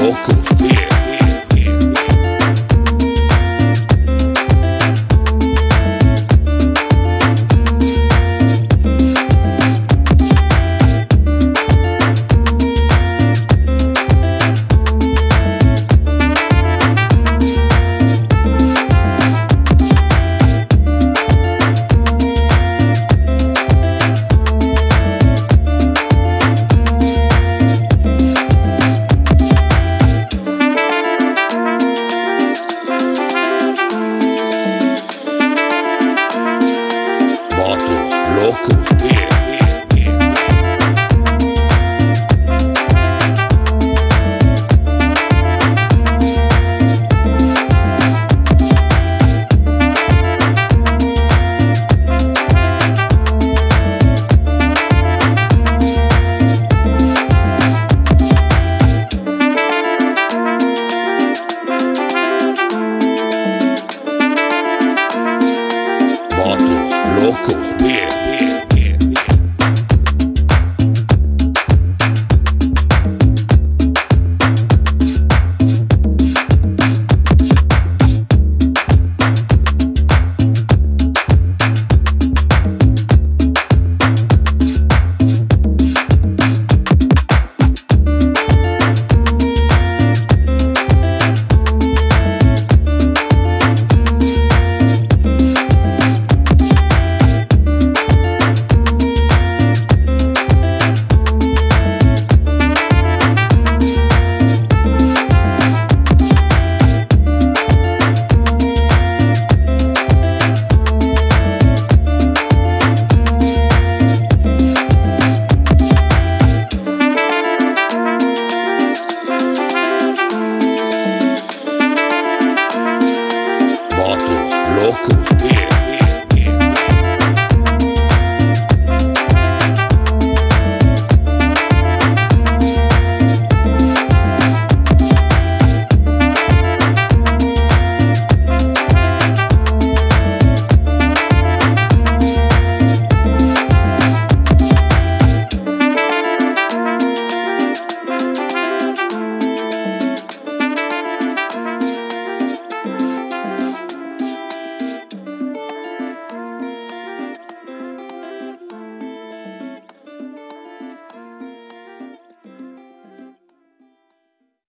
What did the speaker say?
loco. loco. Locos, yeah.